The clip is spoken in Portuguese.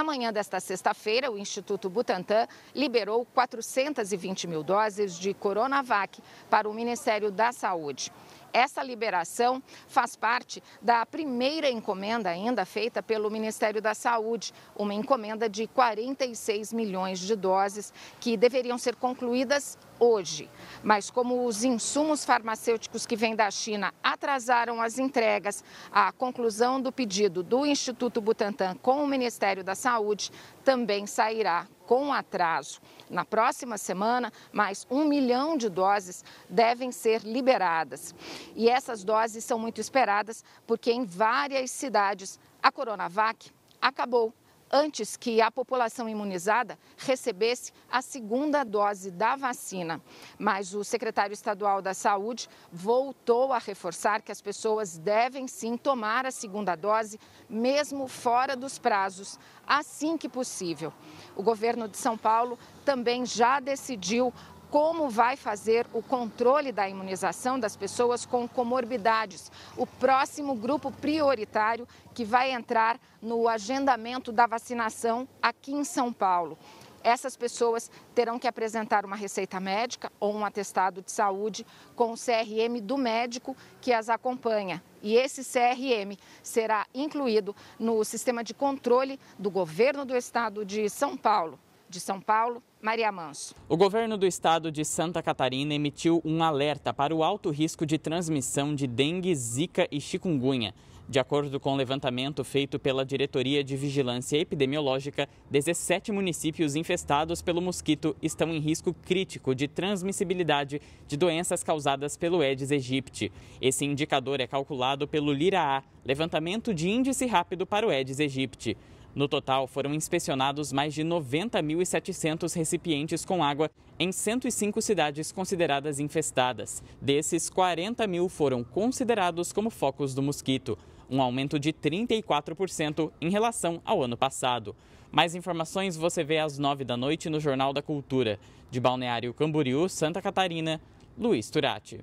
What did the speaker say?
Na manhã desta sexta-feira, o Instituto Butantan liberou 420 mil doses de Coronavac para o Ministério da Saúde. Essa liberação faz parte da primeira encomenda ainda feita pelo Ministério da Saúde, uma encomenda de 46 milhões de doses que deveriam ser concluídas hoje. Mas como os insumos farmacêuticos que vêm da China atrasaram as entregas, a conclusão do pedido do Instituto Butantan com o Ministério da Saúde também sairá com atraso. Na próxima semana, mais um milhão de doses devem ser liberadas. E essas doses são muito esperadas porque em várias cidades a Coronavac acabou antes que a população imunizada recebesse a segunda dose da vacina. Mas o secretário estadual da Saúde voltou a reforçar que as pessoas devem sim tomar a segunda dose, mesmo fora dos prazos, assim que possível. O governo de São Paulo também já decidiu como vai fazer o controle da imunização das pessoas com comorbidades, o próximo grupo prioritário que vai entrar no agendamento da vacinação aqui em São Paulo. Essas pessoas terão que apresentar uma receita médica ou um atestado de saúde com o CRM do médico que as acompanha. E esse CRM será incluído no sistema de controle do governo do estado de São Paulo. De São Paulo, Maria Manso. O governo do estado de Santa Catarina emitiu um alerta para o alto risco de transmissão de dengue, zika e chikungunya. De acordo com o levantamento feito pela Diretoria de Vigilância Epidemiológica, 17 municípios infestados pelo mosquito estão em risco crítico de transmissibilidade de doenças causadas pelo Aedes aegypti. Esse indicador é calculado pelo LIRA-A, levantamento de índice rápido para o Aedes aegypti. No total, foram inspecionados mais de 90.700 recipientes com água em 105 cidades consideradas infestadas. Desses, 40 mil foram considerados como focos do mosquito, um aumento de 34% em relação ao ano passado. Mais informações você vê às 9 da noite no Jornal da Cultura. De Balneário Camboriú, Santa Catarina, Luiz Turati.